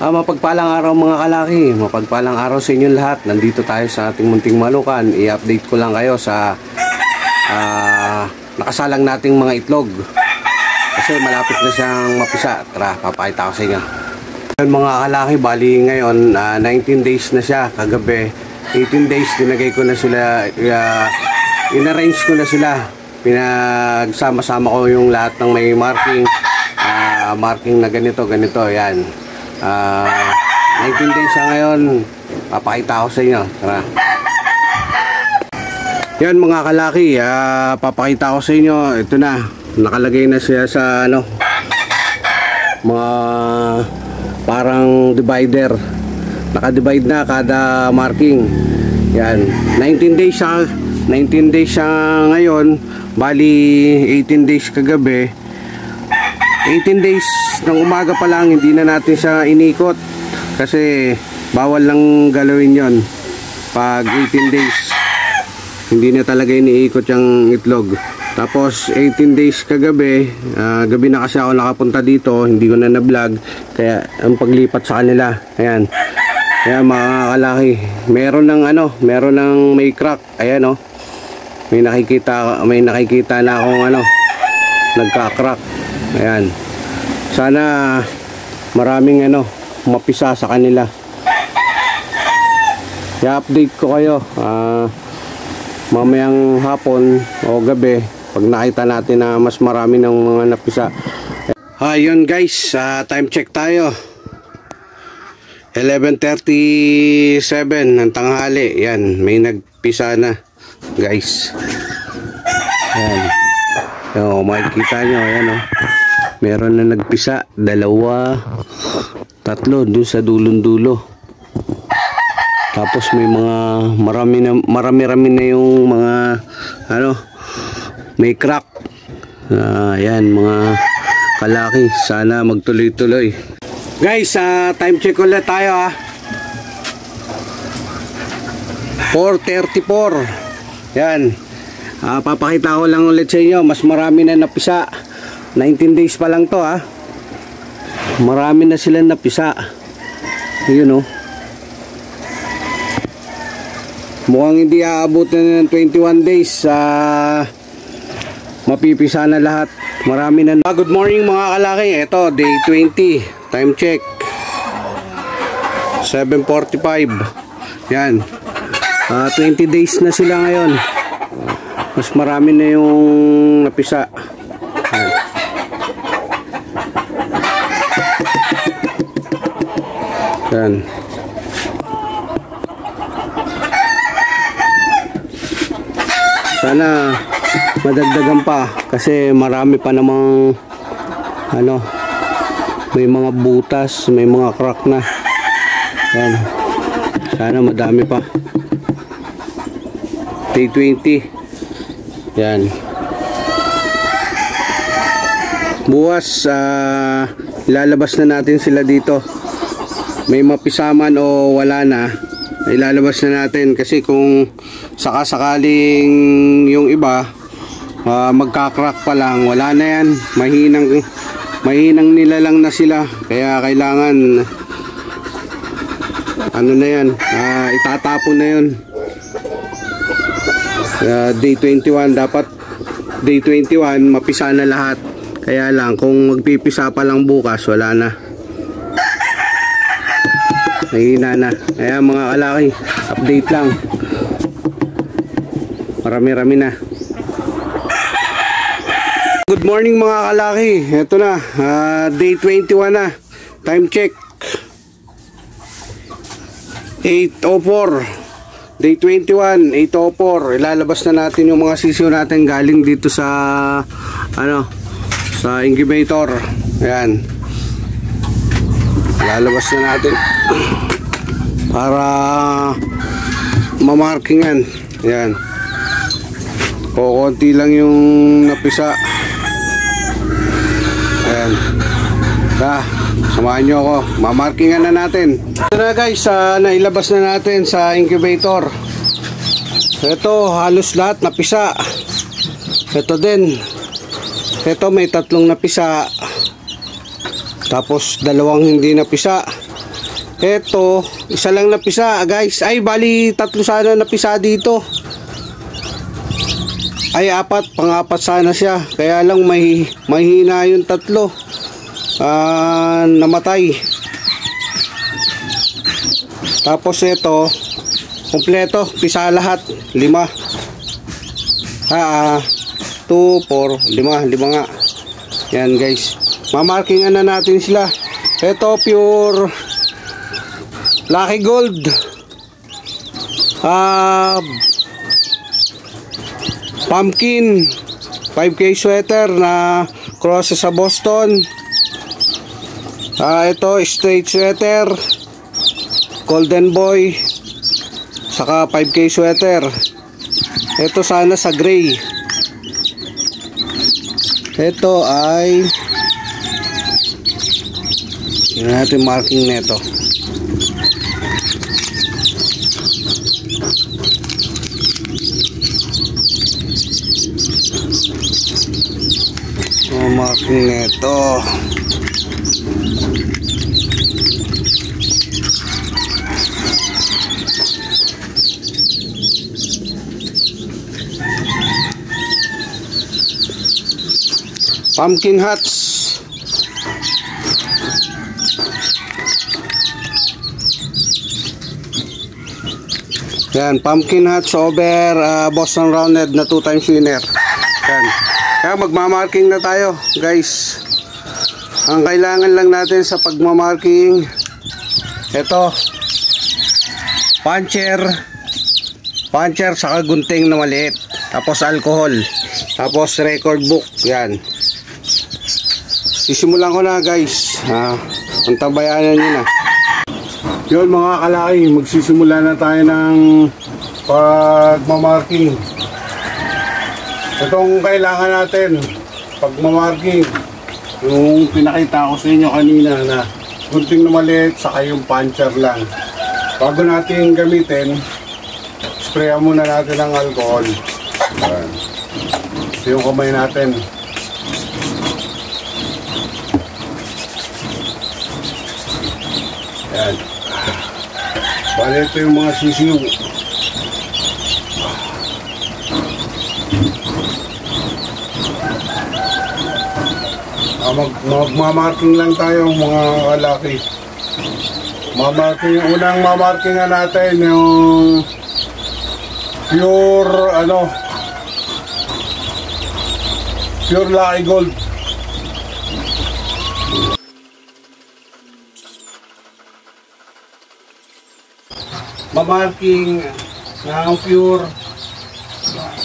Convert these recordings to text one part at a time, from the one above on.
Ah, mapagpalang araw mga kalaki, mapagpalang araw sa inyong lahat. Nandito tayo sa ating munting malukan. I-update ko lang kayo sa ah, nakasalang nating mga itlog. Kasi malapit na siyang mapisa. Tara, papakita ko sa inyo. Yun, mga kalaki, bali ngayon, ah, 19 days na siya kagabi. 18 days, dinagay ko na sila, uh, in-arrange ko na sila. Pinagsama-sama ko yung lahat ng may marking. ah, marking na ganito, ganito, yan. Ah, 19 days siya ngayon. Papakita ko sa inyo. Tara. Yan mga kalaki, ah, papakita ko sa inyo. Ito na, nakalagay na siya sa ano, mga parang divider. Naka-divide na kada marking. Yan, 19 days siya. 19 days siya ngayon. Bali, 18 days kagabi. 18 days ng umaga pa lang hindi na natin siya inikot. Kasi bawal lang galawin yon pag 18 days. Hindi na talaga iniikot yung itlog. Tapos 18 days kagabi uh, gabi na kasi ako nakapunta dito hindi ko na na vlog kaya ang paglipat sa kanila ayan. Kaya mga kalaki meron ng ano meron ng may crack. Ayan oh. May nakikita may nakikita na akong ano nagka-crack Ayan. Sana maraming ano, mapisa sa kanila. I-update ko kayo. Uh, mamayang hapon o gabi pag nakita natin na mas marami ng mga napisa. Ayun guys, uh, time check tayo. 11.37 ng tanghali. Yan, may nagpisa na guys. Ayan. O, makikita nyo, ayan o. Meron na nagpisa, dalawa, tatlo, dun sa dulong-dulo. Tapos may mga, marami na, marami-rami na yung mga, ano, may crack. Uh, ayan, mga kalaki. Sana magtuloy-tuloy. Guys, uh, time check ulit tayo ha. 4.34. Yan. Uh, papakita ko lang ulit sa inyo, mas marami na napisa. 19 days pa lang to ha. Marami na sila napisa. Yun oh. Mukhang hindi aabot na ng 21 days. Uh, mapipisa na lahat. Marami na. Uh, good morning mga kalaki. Ito, day 20. Time check. 7.45. Yan. Uh, 20 days na sila ngayon mas marami na yung napisa Ayan. Yan. Sana madagdagan pa kasi marami pa namang ano may mga butas, may mga crack na. Yan. Sana madami pa. Day 20. Yan. Buwas, uh, ilalabas na natin sila dito. May mapisaman o wala na, ilalabas na natin kasi kung sakasakaling yung iba uh, magkakrack pa lang, wala na yan. Mahinang, mahinang nila lang na sila. Kaya kailangan ano na yan, uh, itatapon na yun uh, day 21 dapat day 21 mapisa na lahat. Kaya lang kung magpipisa pa lang bukas wala na. Nahihina na. Kaya mga kalaki update lang. Marami rami na. Good morning mga kalaki. Eto na uh, day 21 na. Time check. 8.04 Day 21, 804. Ilalabas na natin yung mga sisiyo natin galing dito sa ano, sa incubator. Ayan. Ilalabas na natin para mamarkingan. Ayan. Kukunti lang yung napisa. Ah, Samahan nyo ako. Mamarkingan na natin. Ito na guys, uh, nailabas na natin sa incubator. Ito, halos lahat napisa. Ito din. Ito may tatlong napisa. Tapos dalawang hindi napisa. Eto, isa lang napisa guys. Ay, bali tatlo sana napisa dito. Ay, apat. Pang-apat sana siya. Kaya lang may mahina yung tatlo. Ah, namatay. Tapos ito, kumpleto. Pisa lahat. Lima. Ah, 2, 4, 5. Lima nga. Yan guys. Mamarkingan na natin sila. Ito, pure Lucky Gold. Ah, pumpkin 5k sweater na cross sa Boston. Ah, ito straight sweater. Golden Boy. Saka 5k sweater. Ito sana sa gray. Ito ay Tingnan natin marking nito. Oh, marking nito. Pumpkin huts. Yan, pumpkin huts over uh, Boston Rounded na 2 times winner. Yan. Kaya magmamarking na tayo, guys. Ang kailangan lang natin sa pagmamarking ito puncher puncher saka gunting na maliit tapos alcohol tapos record book yan sisimulan ko na guys. Ha, ang tabayanan nyo na. Yun mga kalaki magsisimula na tayo ng pagmamarking. Itong kailangan natin pagmamarking. Yung pinakita ko sa inyo kanina na gunting na maliit saka yung puncher lang. Bago natin gamitin sprayan muna natin ng alcohol. Ito yung kamay natin yan bali ito yung mga sisiyo Ah, mag magmamarking lang tayo mga kalaki. Mamarking, unang mamarking nga natin yung pure ano pure lucky gold. Mamarking ng pure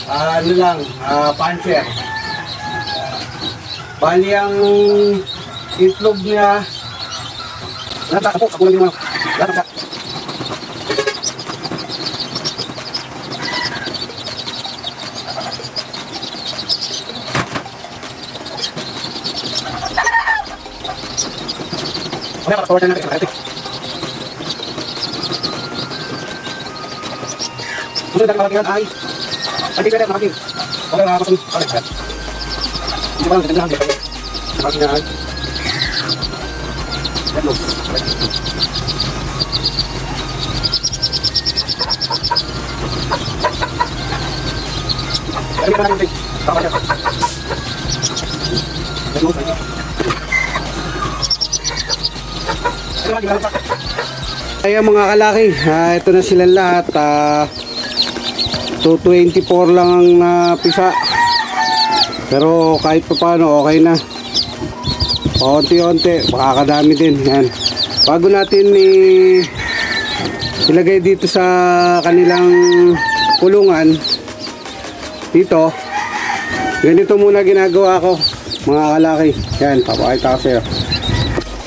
ah, ano lang, ah, puncher. Bali ang itlog niya Natakapok ako lang yung mga Natakapok Wala para forward na natin kakatik. Susunod ang kakakilan ay Pati pwede ang kakaking. Okay, mga kasunod. Okay, hindi ba lang ganda lang dito? Bakit na? Ano? Ano ba natin? Tama siya. Ano? Ano ba ginagawa? Kaya mga kalaki, ah, ito na silang lahat. Ah, 224 lang ang napisa. Pero kahit pa paano okay na. Paunti-unti, makakadami din. Yan. Bago natin i ilagay dito sa kanilang kulungan dito ganito muna ginagawa ko mga kalaki yan papakita ko sa'yo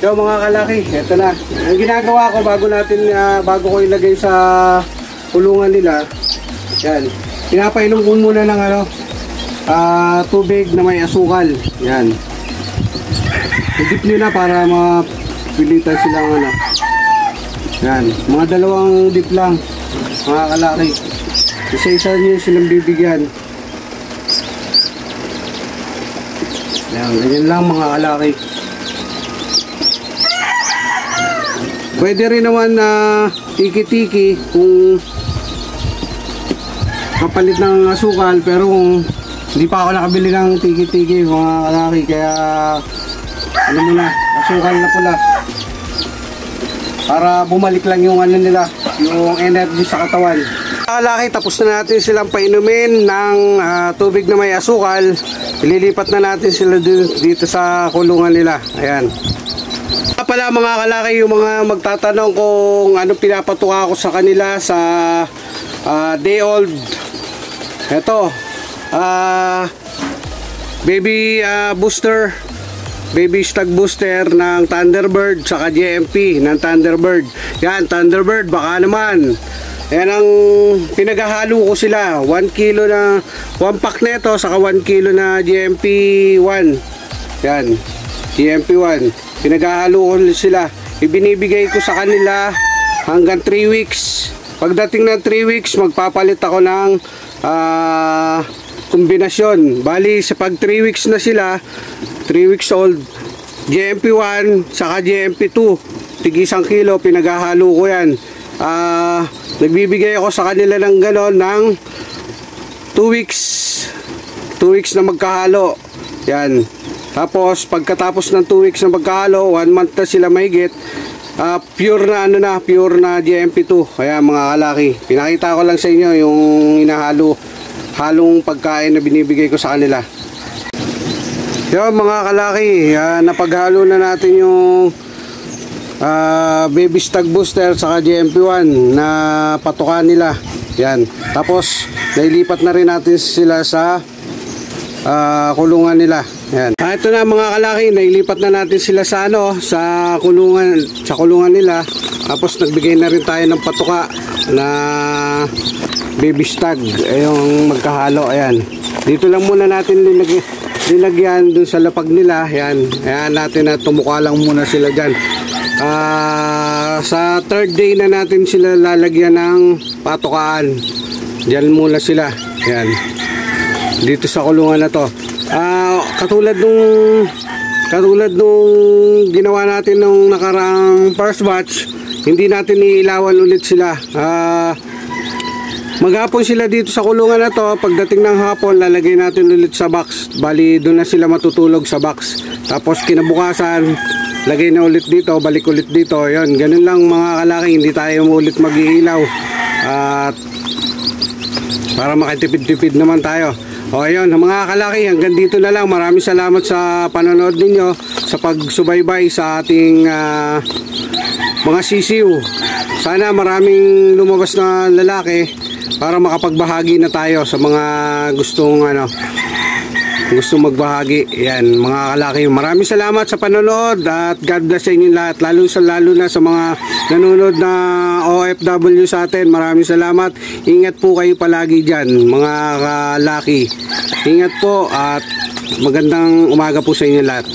yo mga kalaki eto na ang ginagawa ko bago natin ah, bago ko ilagay sa kulungan nila yan pinapainom ko muna ng ano ah, tubig na may asukal. Yan. I-dip nyo na para mapilitan silang ano. Yan. Mga dalawang dip lang mga kalaki. Isa-isa nyo silang bibigyan. Yan ganyan lang mga kalaki. Pwede rin naman na tiki-tiki kung kapalit ng asukal pero hindi pa ako nakabili ng tiki-tiki mga kalaki kaya ano muna asukal na pula. Para bumalik lang yung ano nila yung energy sa katawan. Kalaki tapos na natin silang painumin ng ah, tubig na may asukal. Ililipat na natin sila dito sa kulungan nila. Ayan. Pala mga kalaki yung mga magtatanong kung ano pinapatuka ko sa kanila sa ah, day old eto ah baby ah, booster. Baby stag booster ng Thunderbird saka GMP ng Thunderbird. Yan Thunderbird baka naman. Yan ang pinaghahalo ko sila. 1 kilo na 1 pack neto saka 1 kilo na GMP 1 yan GMP 1 pinaghahalo ko sila. Ibinibigay ko sa kanila hanggang 3 weeks. Pagdating ng 3 weeks magpapalit ako ng ah, kombinasyon. Bali sa pag 3 weeks na sila 3 weeks old GMP 1 saka GMP 2 tig isang kilo pinaghahalo ko yan. Ah nagbibigay ako sa kanila ng ganon ng 2 weeks 2 weeks na magkahalo. Yan. Tapos pagkatapos ng 2 weeks na magkahalo 1 month na sila mahigit ah, pure na ano na pure na GMP2 kaya mga kalaki pinakita ko lang sa inyo yung inahalo halong pagkain na binibigay ko sa kanila. Yun mga kalaki ah, napaghalo na natin yung ah, baby stag booster saka GMP1 na patukan nila. Yan. Tapos nailipat na rin natin sila sa ah, kulungan nila yan. Ah, ito na mga kalaki nailipat na natin sila sa ano sa kulungan sa kulungan nila. Tapos nagbigay na rin tayo ng patuka na baby stag. Yung magkahalo ayan. Dito lang muna natin linagyan linagyan dun sa lapag nila yan ayan natin na tumuka lang muna sila dyan. Ah, sa third day na natin sila lalagyan ng patukaan. Dyan muna sila yan dito sa kulungan na to katulad nung katulad nung ginawa natin nung nakarang first batch hindi natin iilawan ulit sila ah Maghapon sila dito sa kulungan na to. Pagdating ng hapon, lalagay natin ulit sa box. Bali, doon na sila matutulog sa box. Tapos kinabukasan, lagay na ulit dito, balik ulit dito. Yon, ganun lang mga kalaki, hindi tayo ulit mag-iilaw. At para makatipid-tipid naman tayo. O ayun, mga kalaki, hanggang dito na lang. Maraming salamat sa panonood ninyo, sa pagsubaybay sa ating ah, mga sisiw. Sana maraming lumabas na lalaki para makapagbahagi na tayo sa mga gustong ano gustong magbahagi. Yan, mga kalaki. Maraming salamat sa panonood at God bless sa inyo lahat. Lalo sa lalo na sa mga nanonood na OFW sa atin. Maraming salamat. Ingat po kayo palagi dyan, mga kalaki. Ingat po at magandang umaga po sa inyo lahat.